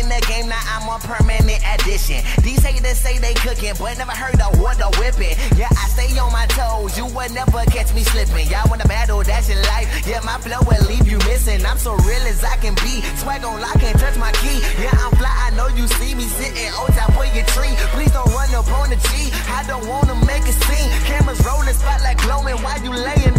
in the game, now I'm a permanent addition. These haters say they cooking, but never heard of what the whipping. Yeah, I stay on my toes, you would never catch me slipping. Y'all wanna battle, that's your life. Yeah, my flow will leave you missing. I'm so real as I can be. Swag on lock, can't touch my key. Yeah, I'm fly, I know you see me sitting on top of your tree. Please don't run up on the G. I don't wanna make a scene. Cameras rolling, spotlight glowing while you laying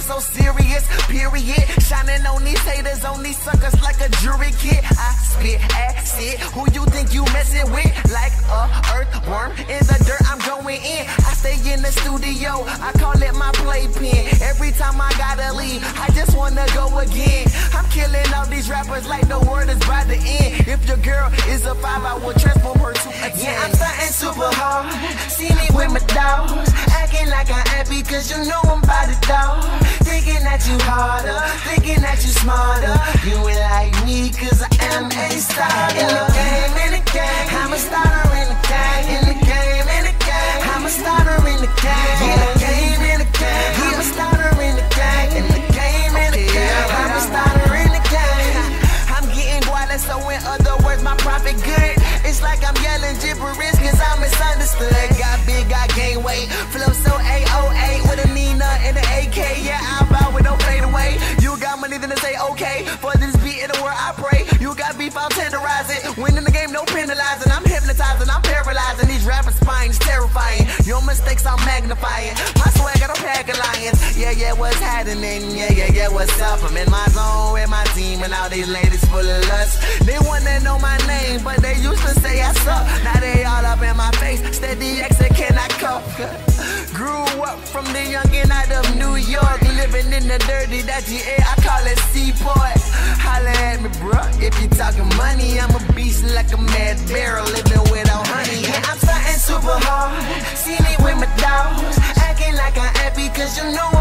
I'm so serious, period. Shining on these haters, on these suckers like a jury kid. I spit acid, who you think you messing with? Like a earthworm in the dirt, I'm going in. I stay in the studio, I call it my playpen. Every time I gotta leave, I just wanna go again. I'm killing all these rappers like the world is about to end. If your girl is a five, I will transform her to a 10. Yeah, I'm starting super hard. See me with my dogs, like I'm cause you know I'm about to dog. Thinking that you harder, thinking that you smarter. You ain't like me, cause I am a starter. In the game, in the game, I'm a starter in the game. In the game, in the game, I'm a starter in the game. In the game, in the game, I'm a starter in the game. In the game, in the game, I'm a starter in the game. I'm getting guala, so in other words, my profit good. It's like I'm yelling gibberish, I'm misunderstood. Got big, got gain weight, flow so I'll tenderize it. Winning the game, no penalizing. I'm hypnotizing, I'm paralyzing. These rappers' spines terrifying. Your mistakes, I'm magnifying. My swag, I don't pack a lions. Yeah, yeah, what's happening? Yeah, yeah, yeah, what's up? I'm in my zone with my team, and all these ladies full of lust. They wanna know my name, but they used to say I suck. Now they all up in my face. Steady exit, can I cuff? Grew up from the youngin' out of New York, living in the dirty, that GA, If you talking money, I'm a beast like a mad barrel, living without honey. Yeah, I'm starting super hard. See me with my dogs, acting like I'm happy, cause you know